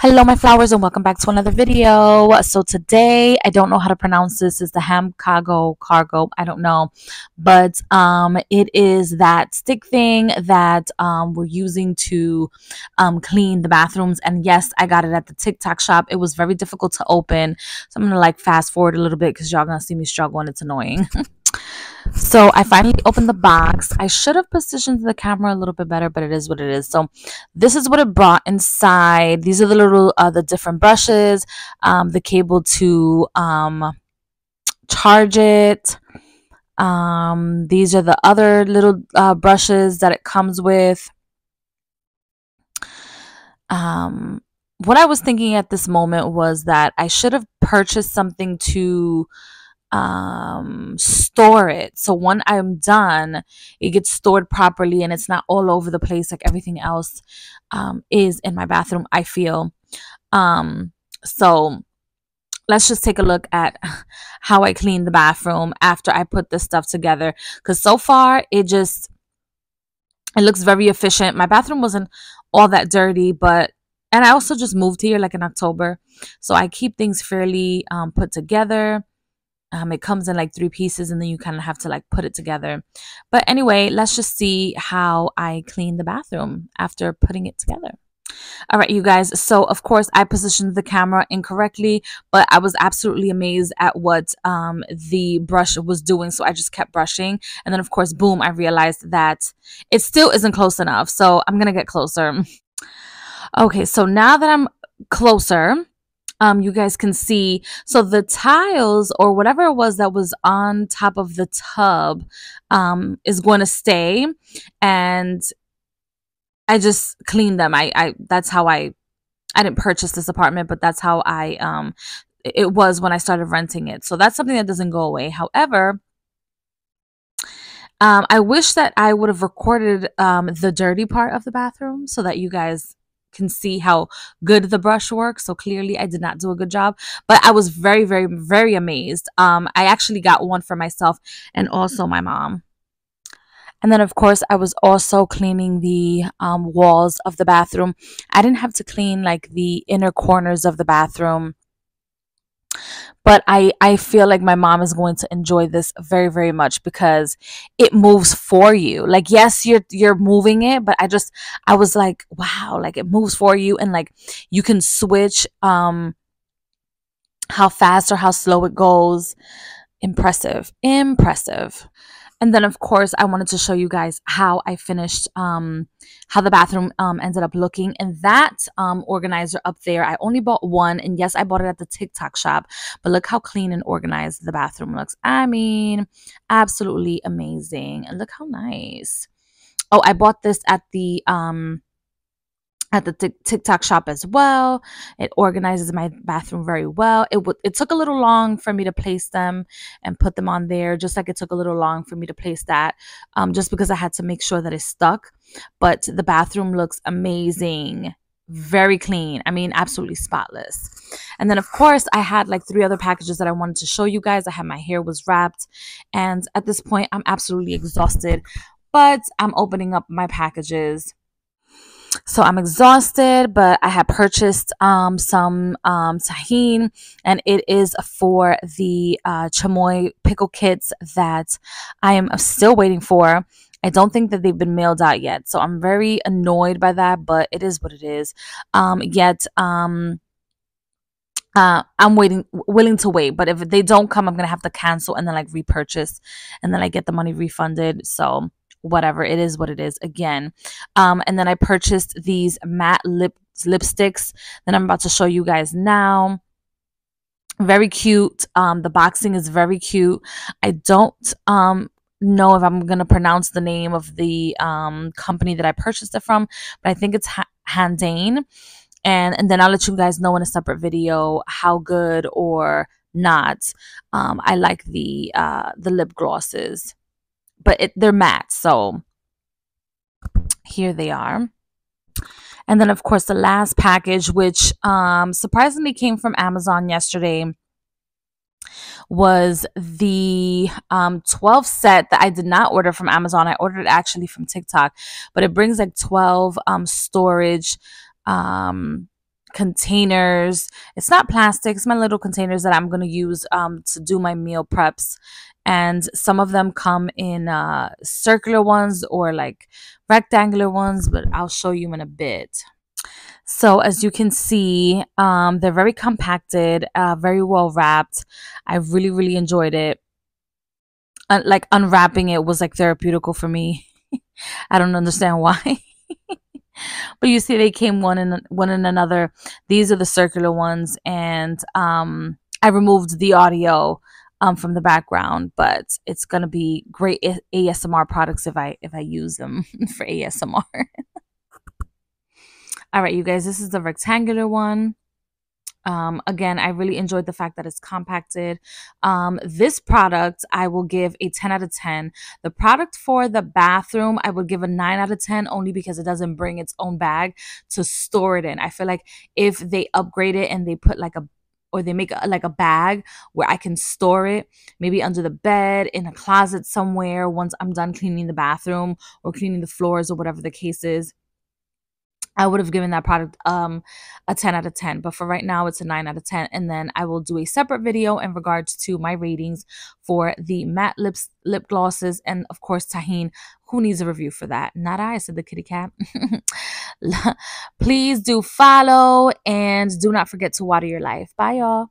Hello, my flowers, and welcome back to another video. So today, I don't know how to pronounce this. Is the ham cargo cargo? I don't know, but um, it is that stick thing that um we're using to um clean the bathrooms. And yes, I got it at the TikTok shop. It was very difficult to open, so I'm gonna like fast forward a little bit because y'all gonna see me struggle, and it's annoying. So I finally opened the box. I should have positioned the camera a little bit better, but it is what it is. So this is what it brought inside. These are the little, uh, the different brushes, um, the cable to um, charge it. Um, these are the other little uh, brushes that it comes with. Um, what I was thinking at this moment was that I should have purchased something to um store it. So when i'm done it gets stored properly and it's not all over the place like everything else um is in my bathroom i feel. Um so let's just take a look at how i clean the bathroom after i put this stuff together because so far it just it looks very efficient. My bathroom wasn't all that dirty but and i also just moved here like in october. So i keep things fairly um, put together um, it comes in like three pieces and then you kind of have to like put it together. But anyway, let's just see how I clean the bathroom after putting it together. All right, you guys. So, of course, I positioned the camera incorrectly, but I was absolutely amazed at what um, the brush was doing. So, I just kept brushing. And then, of course, boom, I realized that it still isn't close enough. So, I'm going to get closer. Okay, so now that I'm closer, um, you guys can see. So the tiles or whatever it was that was on top of the tub um, is going to stay. And I just cleaned them. I, I that's how I I didn't purchase this apartment, but that's how I um it was when I started renting it. So that's something that doesn't go away. However, um, I wish that I would have recorded um, the dirty part of the bathroom so that you guys can see how good the brush works. So clearly I did not do a good job, but I was very, very, very amazed. Um, I actually got one for myself and also my mom. And then, of course, I was also cleaning the um, walls of the bathroom. I didn't have to clean like the inner corners of the bathroom but I I feel like my mom is going to enjoy this very very much because it moves for you. Like yes, you're you're moving it, but I just I was like, wow, like it moves for you and like you can switch um how fast or how slow it goes. Impressive. Impressive. And then, of course, I wanted to show you guys how I finished, um, how the bathroom um, ended up looking. And that um, organizer up there, I only bought one. And yes, I bought it at the TikTok shop. But look how clean and organized the bathroom looks. I mean, absolutely amazing. And look how nice. Oh, I bought this at the um, at the TikTok shop as well. It organizes my bathroom very well. It w- it took a little long for me to place them and put them on there, just like it took a little long for me to place that, um, just because I had to make sure that it stuck. But the bathroom looks amazing, very clean. I mean, absolutely spotless. And then, of course, I had like three other packages that I wanted to show you guys. I had my hair was wrapped, and at this point, I'm absolutely exhausted. But I'm opening up my packages so I'm exhausted, but I have purchased um, some um, Tajín, and it is for the uh, chamoy pickle kits that I am still waiting for. I don't think that they've been mailed out yet, so I'm very annoyed by that. But it is what it is. Um, yet, um, uh, I'm waiting, willing to wait. But if they don't come, I'm gonna have to cancel and then like repurchase, and then I get the money refunded. So whatever it is what it is again. Um and then i purchased these matte lip lipsticks that i'm about to show you guys now. Very cute. Um the boxing is very cute. I don't um know if i'm going to pronounce the name of the um company that i purchased it from but i think it's ha- Handane. And and then I'll let you guys know in a separate video how good or not um, I like the uh, the lip glosses but it, they're matte. So here they are. And then, of course, the last package, which um, surprisingly came from Amazon yesterday, was the um, 12 set that I did not order from Amazon. I ordered it actually from TikTok, but it brings like 12 um, storage um, containers. It's not plastic, it's my little containers that I'm going to use um, to do my meal preps. And some of them come in uh, circular ones or like rectangular ones, but I'll show you in a bit. So as you can see, um, they're very compacted, uh, very well wrapped. I really, really enjoyed it. Uh, like unwrapping it was like therapeutical for me. I don't understand why. but you see they came one in one in another. These are the circular ones and um, I removed the audio um, from the background, but it's gonna be great ASMR products if I if I use them for ASMR. All right, you guys, this is the rectangular one. Um, again, I really enjoyed the fact that it's compacted. Um, this product, I will give a 10 out of 10. The product for the bathroom, I would give a 9 out of 10 only because it doesn't bring its own bag to store it in. I feel like if they upgrade it and they put like a or they make a, like a bag where I can store it, maybe under the bed, in a closet somewhere once I'm done cleaning the bathroom or cleaning the floors or whatever the case is I would have given that product um, a 10 out of 10. But for right now, it's a 9 out of 10. And then I will do a separate video in regards to my ratings for the matte lips, lip glosses, and of course, Tajín. Who needs a review for that? Not I, said the kitty cat. Please do follow and do not forget to water your life. Bye, y'all.